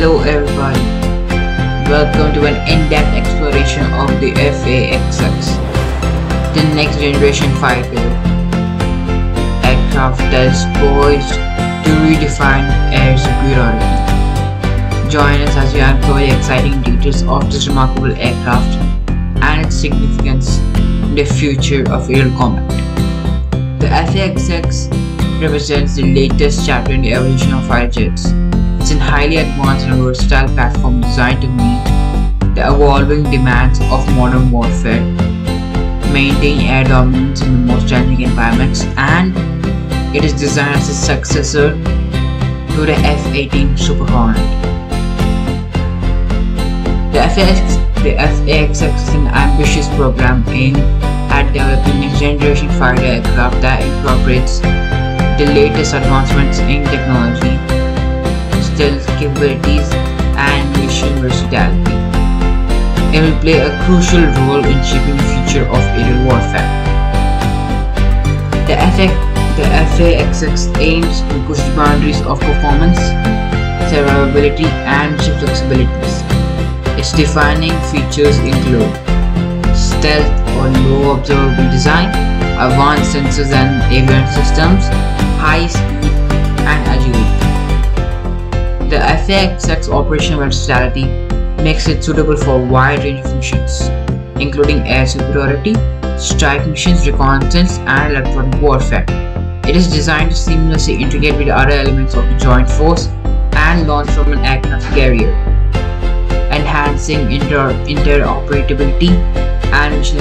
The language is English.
Hello everybody, welcome to an in-depth exploration of the FA-XX, the next generation fighter aircraft that is poised to redefine air superiority. Join us as we uncover the exciting details of this remarkable aircraft and its significance in the future of aerial combat. The FA-XX represents the latest chapter in the evolution of fighter jets highly advanced and versatile platform designed to meet the evolving demands of modern warfare, maintain air dominance in the most challenging environments, and it is designed as a successor to the F-18 Super Hornet. The FAX, the FAXX is an ambitious program aimed at developing next generation fighter aircraft that incorporates the latest advancements in technology capabilities and mission versatility. It will play a crucial role in shaping the future of aerial warfare. The, FX, the FA-XX aims to push the boundaries of performance, survivability and flexibilities. Its defining features include stealth or low observable design, advanced sensors and avionics systems, high speed The FA-XX operational versatility makes it suitable for a wide range of missions, including air superiority, strike missions, reconnaissance, and electronic warfare. It is designed to seamlessly integrate with other elements of the joint force and launch from an aircraft carrier, enhancing inter interoperability and mission